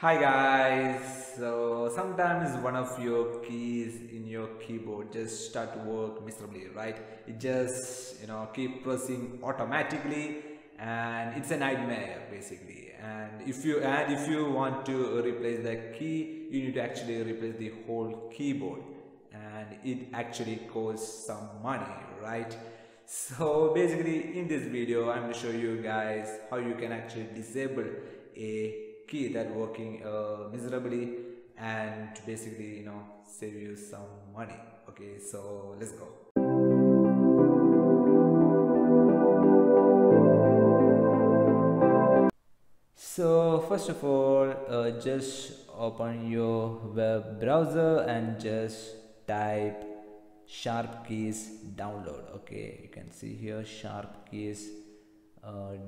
Hi guys, so sometimes one of your keys in your keyboard just start to work miserably, right? It just you know keep pressing automatically and it's a nightmare basically. And if you and if you want to replace the key, you need to actually replace the whole keyboard and it actually costs some money, right? So basically in this video I'm going to show you guys how you can actually disable a key that working uh, miserably and basically you know save you some money. Okay so let's go. So first of all uh, just open your web browser and just type SharpKeys download. Okay you can see here SharpKeys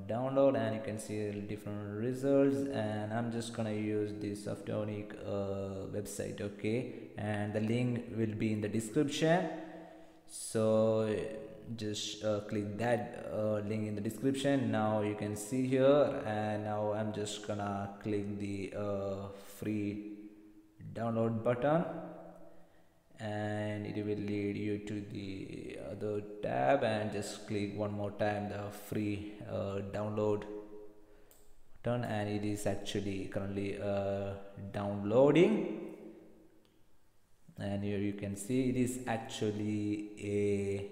download and you can see different results and I'm just gonna use the Softonic uh, website okay? And the link will be in the description. So just uh, click that uh, link in the description. Now you can see here and now I'm just gonna click the uh, free download button and it will lead you to the other tab and just click one more time the free uh, download button. And it is actually currently uh, downloading. And here you can see it is actually a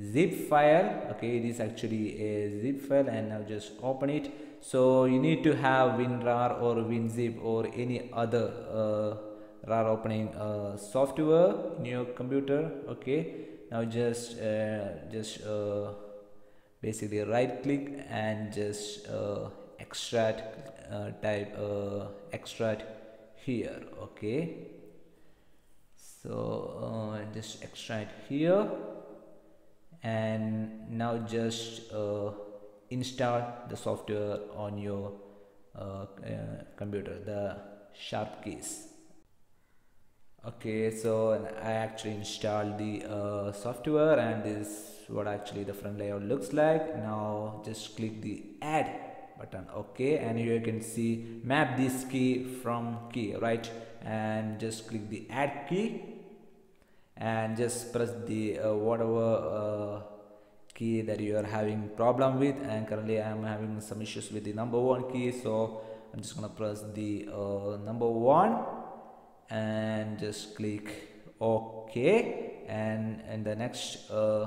zip file. Okay it is actually a zip file and now just open it. So you need to have WinRAR or WinZip or any other uh, RAR opening uh, software in your computer okay. Now just uh, just uh, basically right click and just uh, extract uh, type uh, extract here okay. So just extract here. And now just install the software on your computer the SharpKeys okay so I actually installed the uh, software and this is what actually the front layout looks like. Now just click the add button okay? And here you can see map this key from key right? And just click the add key and just press the uh, whatever uh, key that you are having problem with. And currently I am having some issues with the number one key so I'm just gonna press the uh, number one and just click ok. And in the next uh,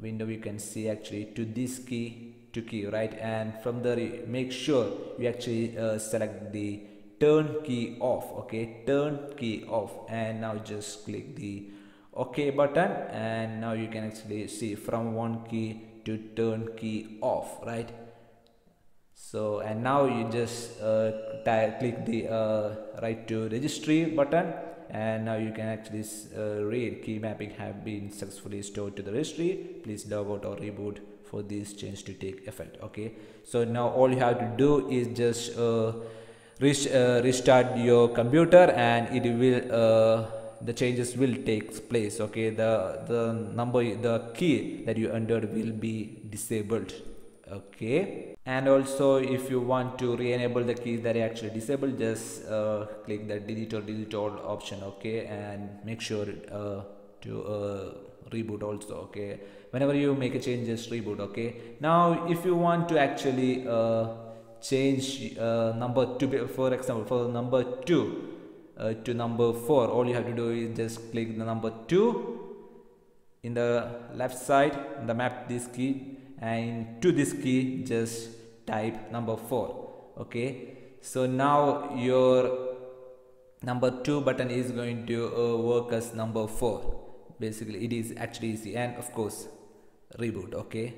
window you can see actually to this key to key right? And from there make sure you actually uh, select the turn key off okay turn key off. And now just click the ok button. And now you can actually see from one key to turn key off right so and now you just uh, click the uh, write to registry button. And now you can actually uh, read. Key mapping have been successfully stored to the registry. Please log out or reboot for this change to take effect. Okay. So now all you have to do is just uh, uh, restart your computer and it will uh, the changes will take place. Okay. The the number the key that you entered will be disabled okay. And also if you want to re-enable the keys that are actually disabled just uh, click the delete or delete all option okay? And make sure uh, to uh, reboot also okay? Whenever you make a change just reboot okay? Now if you want to actually uh, change uh, number two for example for number two uh, to number four all you have to do is just click the number two in the left side in the map this key and to this key just type number 4 okay? So now your number 2 button is going to uh, work as number 4 basically it is actually easy and of course. Reboot okay?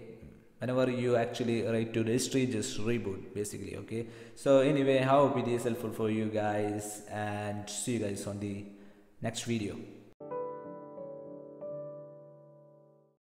Whenever you actually write to registry just reboot basically okay? So anyway I hope it is helpful for you guys and see you guys on the next video